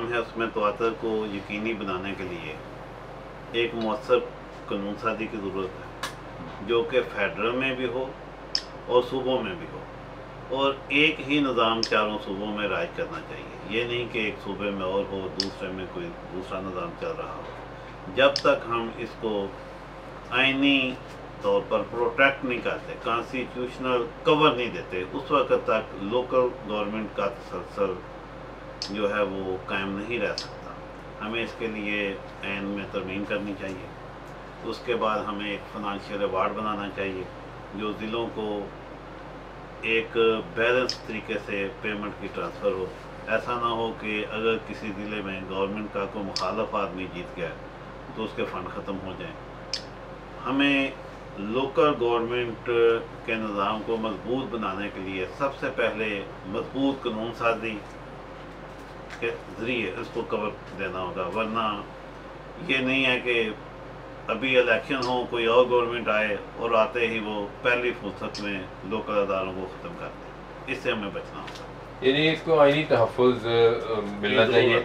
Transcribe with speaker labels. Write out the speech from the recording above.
Speaker 1: نظام ہے اس میں تواتر کو یقینی بنانے کے لیے ایک مؤثر قانون سازی کی ضرورت ہے، جو کہ فیڈرل میں بھی ہو اور صوبوں میں بھی ہو۔ اور ایک ہی نظام چاروں صوبوں میں رائج کرنا چاہیے۔ یہ نہیں کہ ایک صوبے میں اور ہو، دوسرے میں کوئی دوسرا نظام چل رہا ہو۔ جب تک ہم اس کو آئینی طور پر پروٹیکٹ نہیں کرتے کانسٹیٹیوشنل کور نہیں دیتے، اس وقت تک لوکل گورنمنٹ کا تسلسل جو ہے وہ قائم نہیں رہ سکتا۔ ہمیں اس کے لیے عین میں ترمیم کرنی چاہیے۔ اس کے بعد ہمیں ایک فنانشیل ایوارڈ بنانا چاہیے جو ضلعوں کو ایک بیلنس طریقے سے پیمنٹ کی ٹرانسفر ہو۔ ایسا نہ ہو کہ اگر کسی ضلع میں گورنمنٹ کا کوئی مخالف آدمی جیت گیا تو اس کے فنڈ ختم ہو جائیں۔ ہمیں لوکل گورنمنٹ کے نظام کو مضبوط بنانے کے لیے سب سے پہلے مضبوط قانون سازی۔ کے ذریعے اس کو کور دینا ہوگا ورنہ یہ نہیں ہے کہ ابھی الیکشن ہو کوئی اور گورنمنٹ آئے اور آتے ہی وہ پہلی فرصت میں لوکل اداروں کو ختم کر دیں اس سے ہمیں بچنا ہوگا۔
Speaker 2: یعنی اس کو آئینی تحفظ ملنا چاہیے۔